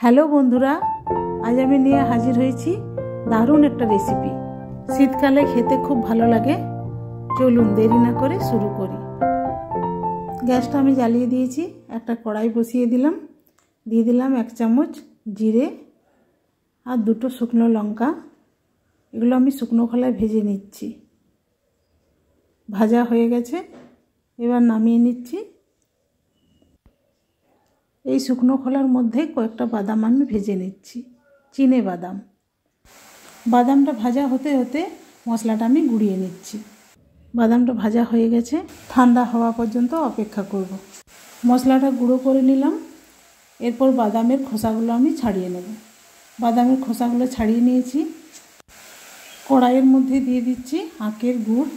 Hello বন্ধুরা, আজ আমি নিয়ে হাজির হয়েছি দারুণ একটা রেসিপি শীতকালে খেতে খুব ভালো লাগে। চলুন দেরি না করে শুরু করি। গ্যাসটা আমি জ্বালিয়ে দিয়েছি, একটা কড়াই বসিয়ে দিলাম। দিয়ে দিলাম এক চামচ জিরে আর দুটো শুকনো লঙ্কা। এগুলো আমি শুকনো খোলায় ভেজে নিচ্ছি। ভাজা হয়ে গেছে। এবার নামিয়ে নিচ্ছি। এই শুকনো খোলার মধ্যে কয়েকটা বাদাম আমি ভেজে নিচ্ছি, চিনে বাদাম। বাদামটা ভাজা হতে হতে মশলাটা আমি গুঁড়িয়ে নিচ্ছি। বাদামটা ভাজা হয়ে গেছে, ঠান্ডা হওয়া পর্যন্ত অপেক্ষা করব। মশলাটা গুঁড়ো করে নিলাম, এরপর বাদামের খোসাগুলো আমি ছাড়িয়ে নেব। বাদামের খোসাগুলো ছাড়িয়ে নিয়েছি। কড়াইয়ের মধ্যে দিয়ে দিচ্ছি আঁকের গুড়।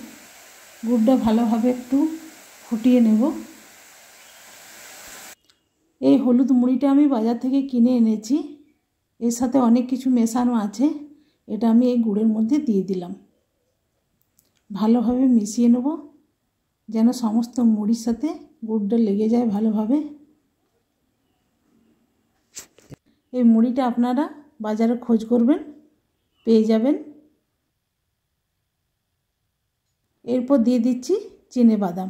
গুড়টা ভালোভাবে একটু ফুটিয়ে নেব। এই হলুদ মুড়িটা আমি বাজার থেকে কিনে এনেছি। এর সাথে অনেক কিছু মেশানো আছে। এটা আমি এই গুড়ের মধ্যে দিয়ে দিলাম। ভালোভাবে মিশিয়ে নেব, যেন সমস্ত মুড়ির সাথে গুড়টা লেগে যায় ভালোভাবে। এই মুড়িটা আপনারা বাজারে খোঁজ করবেন, পেয়ে যাবেন। এরপর দিয়ে দিচ্ছি চিনে বাদাম।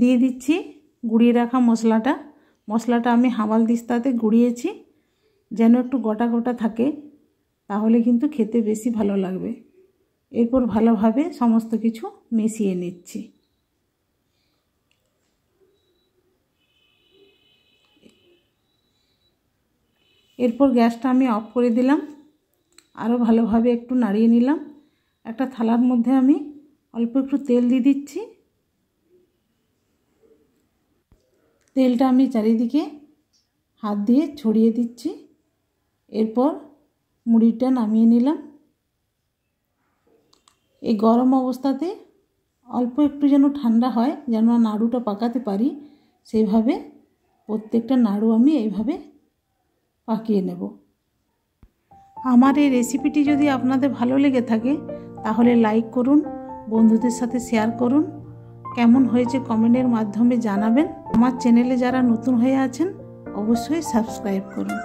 দিয়ে দিচ্ছি, গুঁড়িয়ে রাখা মশলাটা। মশলাটা আমি হামাল দিস্তাতে গুঁড়িয়েছি, যেন একটু গোটা গোটা থাকে, তাহলে কিন্তু খেতে বেশি ভালো লাগবে। এরপর ভালোভাবে সমস্ত কিছু মিশিয়ে নিচ্ছি। এরপর গ্যাসটা আমি অফ করে দিলাম, আরও ভালোভাবে একটু নাড়িয়ে নিলাম। একটা থালার মধ্যে আমি অল্প একটু তেল দিয়ে দিচ্ছি। তেলটা আমি চারিদিকে হাত দিয়ে ছড়িয়ে দিচ্ছি। এরপর মুড়িটা নামিয়ে নিলাম। এই গরম অবস্থাতে অল্প একটু যেন ঠান্ডা হয়, যেন নাড়ুটা পাকাতে পারি সেইভাবে প্রত্যেকটা নাড়ু আমি এইভাবে পাকিয়ে নেব। আমার এই রেসিপিটি যদি আপনাদের ভালো লেগে থাকে, তাহলে লাইক করুন, বন্ধুদের সাথে শেয়ার করুন। কেমন হয়েছে কমেন্টের মাধ্যমে জানাবেন। আমার চ্যানেলে যারা নতুন হয়ে আছেন অবশ্যই সাবস্ক্রাইব করুন।